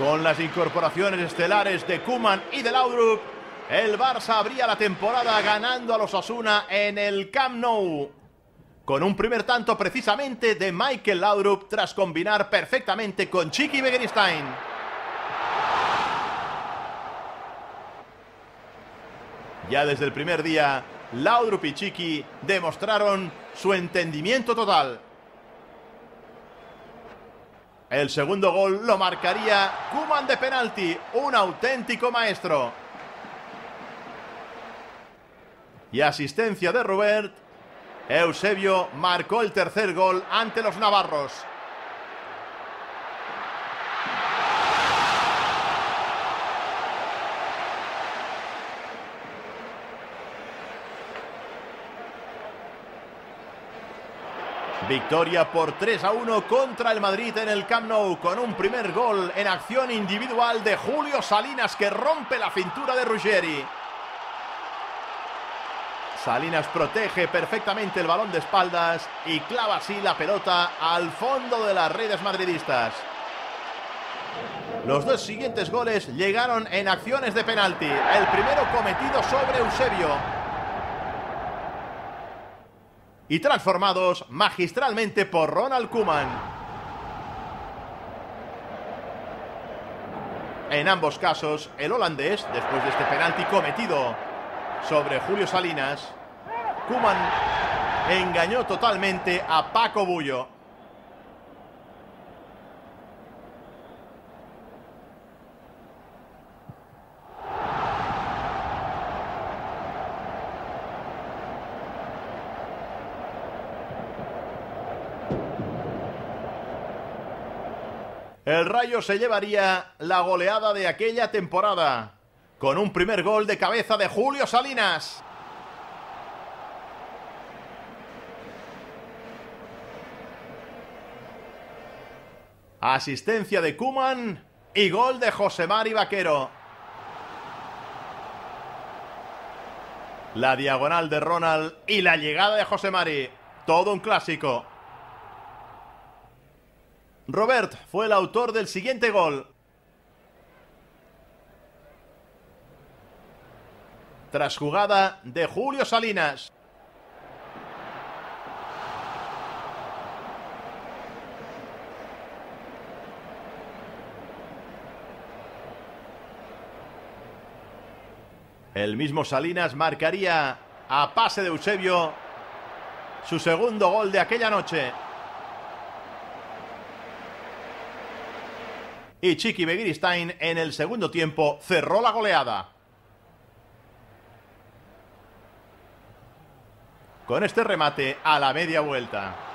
Con las incorporaciones estelares de Kuman y de Laudrup, el Barça abría la temporada ganando a los Asuna en el Camp Nou. Con un primer tanto precisamente de Michael Laudrup tras combinar perfectamente con Chiqui Begeristain. Ya desde el primer día, Laudrup y Chiqui demostraron su entendimiento total. El segundo gol lo marcaría Kuman de penalti, un auténtico maestro. Y asistencia de Robert, Eusebio marcó el tercer gol ante los navarros. Victoria por 3 a 1 contra el Madrid en el Camp Nou con un primer gol en acción individual de Julio Salinas que rompe la cintura de Ruggeri. Salinas protege perfectamente el balón de espaldas y clava así la pelota al fondo de las redes madridistas. Los dos siguientes goles llegaron en acciones de penalti. El primero cometido sobre Eusebio, y transformados magistralmente por Ronald Koeman. En ambos casos, el holandés, después de este penalti cometido sobre Julio Salinas, Koeman engañó totalmente a Paco Bullo. El Rayo se llevaría la goleada de aquella temporada, con un primer gol de cabeza de Julio Salinas. Asistencia de Kuman y gol de José Mari Vaquero. La diagonal de Ronald y la llegada de José Mari. Todo un clásico. Robert fue el autor del siguiente gol. Tras jugada de Julio Salinas. El mismo Salinas marcaría a pase de Eusebio su segundo gol de aquella noche. Y Chiqui Begiristain en el segundo tiempo cerró la goleada. Con este remate a la media vuelta.